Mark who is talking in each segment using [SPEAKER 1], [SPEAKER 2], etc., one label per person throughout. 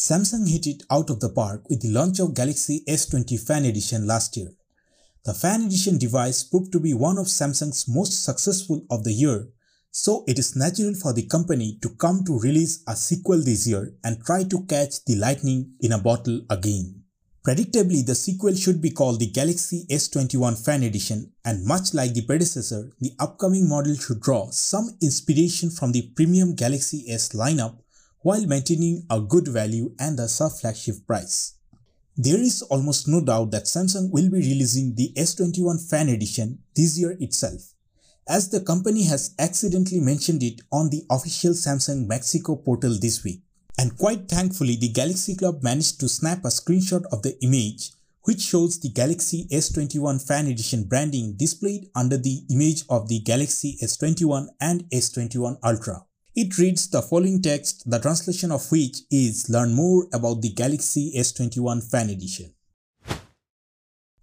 [SPEAKER 1] Samsung hit it out of the park with the launch of Galaxy S20 Fan Edition last year. The Fan Edition device proved to be one of Samsung's most successful of the year, so it is natural for the company to come to release a sequel this year and try to catch the lightning in a bottle again. Predictably, the sequel should be called the Galaxy S21 Fan Edition and much like the predecessor, the upcoming model should draw some inspiration from the premium Galaxy S lineup while maintaining a good value and a sub-flagship price. There is almost no doubt that Samsung will be releasing the S21 Fan Edition this year itself, as the company has accidentally mentioned it on the official Samsung Mexico portal this week. And quite thankfully, the Galaxy Club managed to snap a screenshot of the image which shows the Galaxy S21 Fan Edition branding displayed under the image of the Galaxy S21 and S21 Ultra. It reads the following text, the translation of which is Learn more about the Galaxy S21 Fan Edition.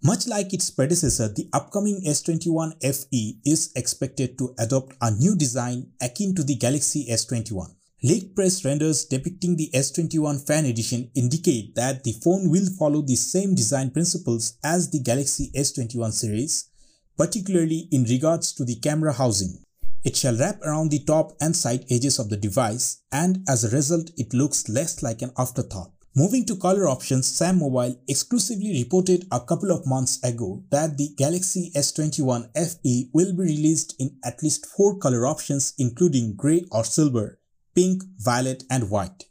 [SPEAKER 1] Much like its predecessor, the upcoming S21 FE is expected to adopt a new design akin to the Galaxy S21. Leaked press renders depicting the S21 Fan Edition indicate that the phone will follow the same design principles as the Galaxy S21 series, particularly in regards to the camera housing. It shall wrap around the top and side edges of the device and as a result it looks less like an afterthought. Moving to color options, SamMobile exclusively reported a couple of months ago that the Galaxy S21 FE will be released in at least 4 color options including grey or silver, pink, violet and white.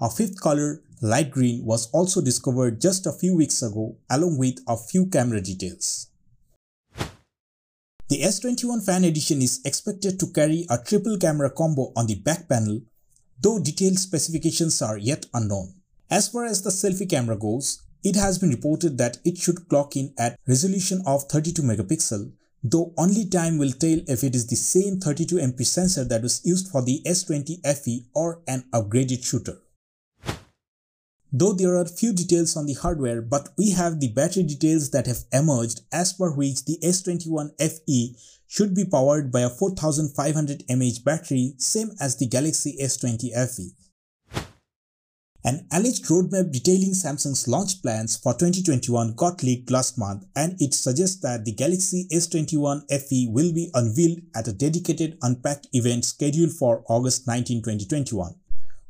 [SPEAKER 1] A fifth color, light green was also discovered just a few weeks ago along with a few camera details. The S21 Fan Edition is expected to carry a triple camera combo on the back panel, though detailed specifications are yet unknown. As far as the selfie camera goes, it has been reported that it should clock in at resolution of 32 megapixel, though only time will tell if it is the same 32MP sensor that was used for the S20 FE or an upgraded shooter. Though there are few details on the hardware, but we have the battery details that have emerged as per which the S21 FE should be powered by a 4500 mAh battery same as the Galaxy S20 FE. An alleged roadmap detailing Samsung's launch plans for 2021 got leaked last month and it suggests that the Galaxy S21 FE will be unveiled at a dedicated Unpacked event scheduled for August 19, 2021.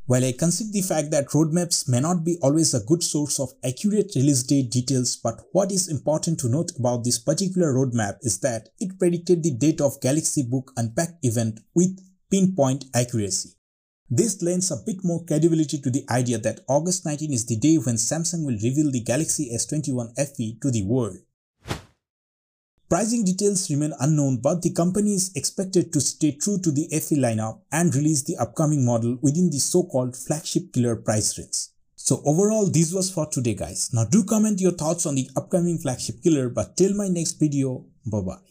[SPEAKER 1] While I concede the fact that roadmaps may not be always a good source of accurate release date details, but what is important to note about this particular roadmap is that it predicted the date of Galaxy Book Unpacked event with pinpoint accuracy. This lends a bit more credibility to the idea that August 19 is the day when Samsung will reveal the Galaxy S21 FE to the world. Pricing details remain unknown but the company is expected to stay true to the FE lineup and release the upcoming model within the so-called flagship killer price range. So overall this was for today guys. Now do comment your thoughts on the upcoming flagship killer but till my next video, bye bye.